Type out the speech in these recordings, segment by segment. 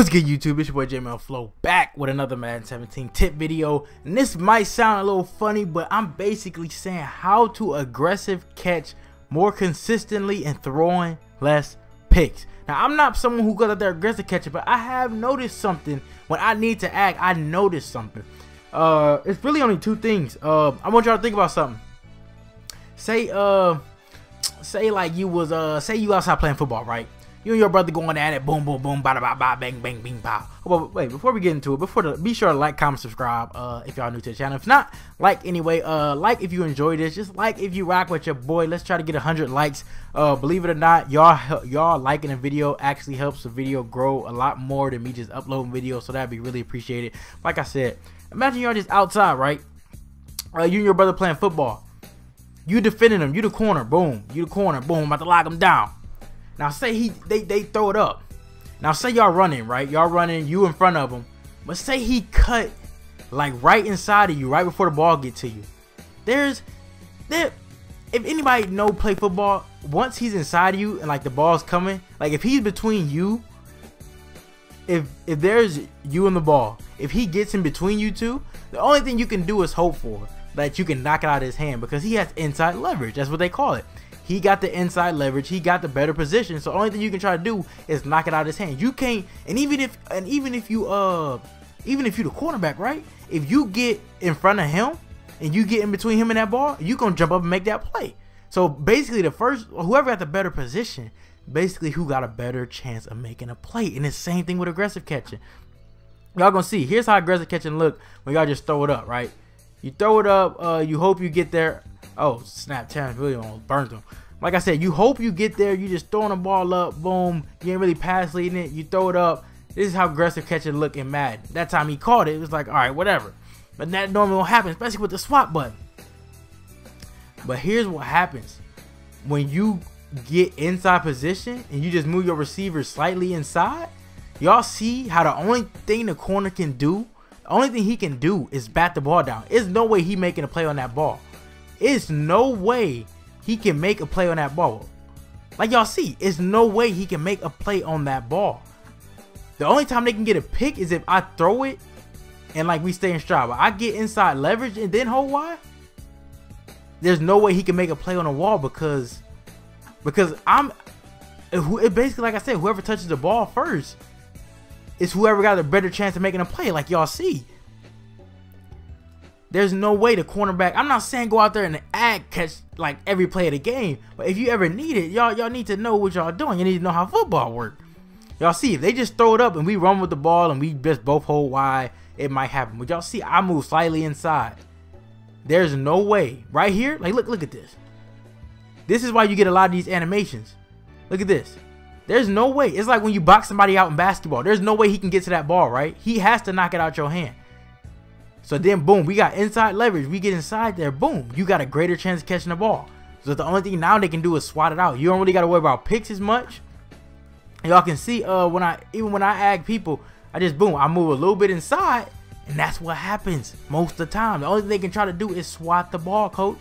What's good YouTube? It's your boy Jmellflo back with another Madden 17 tip video. And this might sound a little funny, but I'm basically saying how to aggressive catch more consistently and throwing less picks. Now I'm not someone who goes out there aggressive catching, but I have noticed something when I need to act. I notice something. Uh, it's really only two things. Uh, I want y'all to think about something. Say uh, say like you was uh, say you outside playing football, right? You and your brother going at it, boom, boom, boom, bada, bada, bada, bang, bang, bing, pow. Well, wait, before we get into it, before the, be sure to like, comment, subscribe, uh, if y'all new to the channel. If not, like anyway, uh, like if you enjoy this, just like if you rock with your boy. Let's try to get 100 likes. Uh, believe it or not, y'all, y'all liking a video actually helps the video grow a lot more than me just uploading videos, so that'd be really appreciated. Like I said, imagine y'all just outside, right? Uh, you and your brother playing football. You defending him, you the corner, boom, you the corner, boom, about to lock him down now say he they, they throw it up. Now say y'all running, right? Y'all running, you in front of him. But say he cut like right inside of you, right before the ball get to you. There's there if anybody know play football, once he's inside of you and like the ball's coming, like if he's between you, if if there's you and the ball, if he gets in between you two, the only thing you can do is hope for that you can knock it out of his hand because he has inside leverage. That's what they call it. He got the inside leverage. He got the better position. So the only thing you can try to do is knock it out of his hand. You can't. And even if and even if you uh even if you the cornerback, right? If you get in front of him and you get in between him and that ball, you gonna jump up and make that play. So basically, the first whoever got the better position, basically who got a better chance of making a play. And the same thing with aggressive catching. Y'all gonna see. Here's how aggressive catching look when y'all just throw it up, right? You throw it up. Uh, you hope you get there. Oh, snap! Terrance Williams almost burnt him. Like I said, you hope you get there. You just throwing the ball up, boom. You ain't really pass leading it. You throw it up. This is how aggressive catching look in Madden. That time he caught it, it was like, all right, whatever. But that normally won't happen, especially with the swap button. But here's what happens when you get inside position and you just move your receiver slightly inside. Y'all see how the only thing the corner can do, the only thing he can do is bat the ball down. There's no way he making a play on that ball. It's no way he can make a play on that ball. Like y'all see, it's no way he can make a play on that ball. The only time they can get a pick is if I throw it and like we stay in stride. But I get inside leverage and then hold wide. There's no way he can make a play on the wall because because I'm it basically like I said, whoever touches the ball first is whoever got a better chance of making a play. Like y'all see. There's no way the cornerback. I'm not saying go out there and act catch like every play of the game, but if you ever need it, y'all y'all need to know what y'all doing. You need to know how football work. Y'all see if they just throw it up and we run with the ball and we just both hold wide, it might happen. But y'all see, I move slightly inside. There's no way right here. Like look look at this. This is why you get a lot of these animations. Look at this. There's no way. It's like when you box somebody out in basketball. There's no way he can get to that ball, right? He has to knock it out your hand. So then, boom, we got inside leverage. We get inside there, boom, you got a greater chance of catching the ball. So the only thing now they can do is swat it out. You don't really got to worry about picks as much. Y'all can see, uh, when I even when I ag people, I just boom, I move a little bit inside, and that's what happens most of the time. The only thing they can try to do is swat the ball, coach.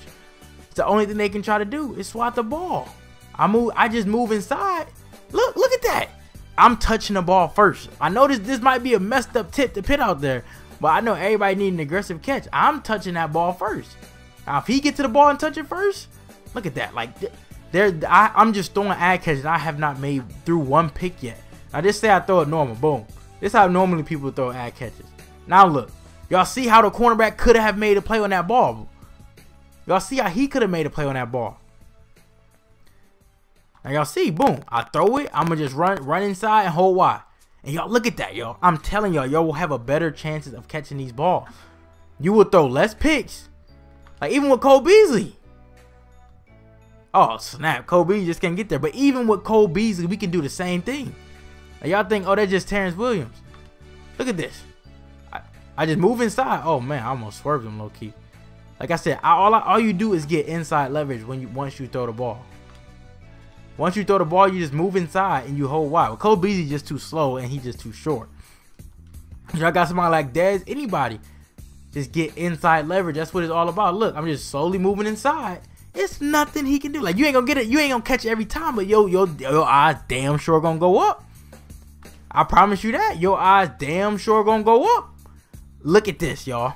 It's the only thing they can try to do is swat the ball. I move, I just move inside. Look, look at that. I'm touching the ball first. I know this, this might be a messed up tip to pit out there, but I know everybody need an aggressive catch. I'm touching that ball first. Now, if he get to the ball and touch it first, look at that. Like, there, I, am just throwing ad catches I have not made through one pick yet. Now, just say I throw it normal. Boom. This is how normally people throw ad catches. Now, look. Y'all see how the cornerback could have made a play on that ball. Y'all see how he could have made a play on that ball. Now, y'all see, boom. I throw it. I'm going to just run, run inside and hold wide. And y'all look at that, yo. I'm telling y'all, y'all will have a better chances of catching these balls. You will throw less picks. Like even with Cole Beasley. Oh, snap. Cole Beasley just can't get there. But even with Cole Beasley, we can do the same thing. y'all think, oh, that's just Terrance Williams. Look at this. I, I just move inside. Oh, man, I almost swerved him low-key. Like I said, I, all, I, all you do is get inside leverage when you once you throw the ball. Once you throw the ball, you just move inside and you hold wide. Well, Cole Beasley just too slow and he's just too short. Y'all got somebody like Dez, anybody, just get inside leverage. That's what it's all about. Look, I'm just slowly moving inside. It's nothing he can do. Like you ain't gonna get it. You ain't gonna catch it every time, but yo, yo, your eyes damn sure gonna go up. I promise you that. Your eyes damn sure gonna go up. Look at this, y'all.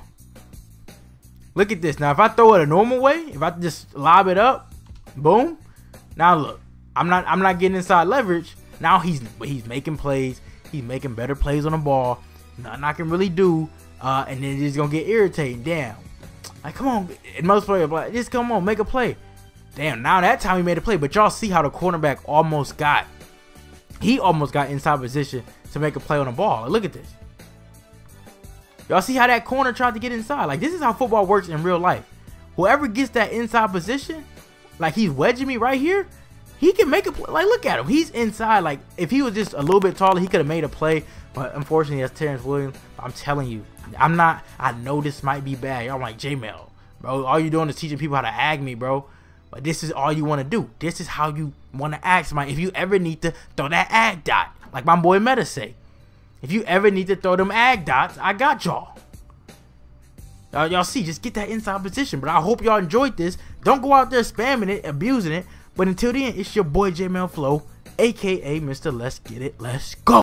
Look at this. Now, if I throw it a normal way, if I just lob it up, boom. Now look, I'm not I'm not getting inside leverage. Now he's he's making plays. He's making better plays on the ball. Nothing I can really do. Uh, and then it's gonna get irritating. Damn. Like, come on, most players like, just come on, make a play. Damn, now that time he made a play, but y'all see how the cornerback almost got he almost got inside position to make a play on the ball. Like, look at this. Y'all see how that corner tried to get inside? Like, this is how football works in real life. Whoever gets that inside position, like he's wedging me right here, he can make a play. Like, look at him. He's inside. Like, if he was just a little bit taller, he could have made a play. But unfortunately, that's Terrance Williams. I'm telling you, I'm not. I know this might be bad. I'm like, J-Mel, bro. All you doing is teaching people how to ag me, bro. But this is all you want to do. This is how you want to act, somebody. If you ever need to throw that ag dot, like my boy Meta say. If you ever need to throw them ag dots, I got y'all. Y'all see, just get that inside position. But I hope y'all enjoyed this. Don't go out there spamming it, abusing it. But until then, it's your boy Jmellflo, aka Mr. Let's Get It, Let's Go.